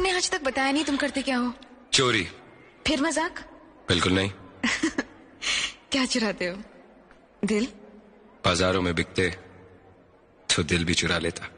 तुमने आज तक बताया नहीं तुम करते क्या हो? चोरी। फिर मज़ाक? बिल्कुल नहीं। क्या चुराते हो? दिल? बाजारों में बिकते तो दिल भी चुरा लेता।